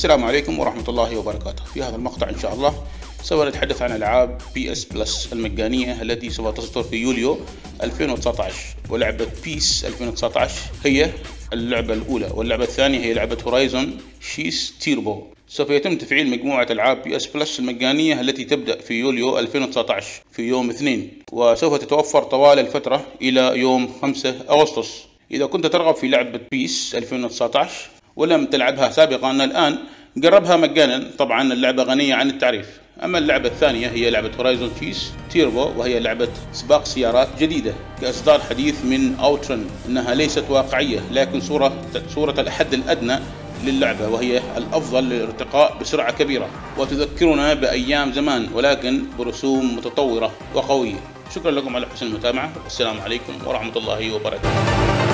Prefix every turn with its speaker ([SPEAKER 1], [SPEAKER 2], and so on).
[SPEAKER 1] السلام عليكم ورحمة الله وبركاته. في هذا المقطع إن شاء الله سوف نتحدث عن ألعاب PS Plus المجانية التي سوف تصدر في يوليو 2019 ولعبة PES 2019 هي اللعبة الأولى واللعبة الثانية هي لعبة Horizon Chase Turbo. سوف يتم تفعيل مجموعة ألعاب PS Plus المجانية التي تبدأ في يوليو 2019 في يوم اثنين وسوف تتوفر طوال الفترة إلى يوم 5 أغسطس. إذا كنت ترغب في لعبة PES 2019 ولم تلعبها سابقا. الآن جربها مجانا. طبعا اللعبة غنية عن التعريف. أما اللعبة الثانية هي لعبة Horizon Chase Turbo وهي لعبة سباق سيارات جديدة كإصدار حديث من OutRun إنها ليست واقعية لكن صورة صورة الحد الأدنى للعبة وهي الأفضل للارتقاء بسرعة كبيرة. وتذكرنا بأيام زمان ولكن برسوم متطورة وقوية. شكرا لكم على حسن المتابعة. والسلام عليكم ورحمة الله وبركاته.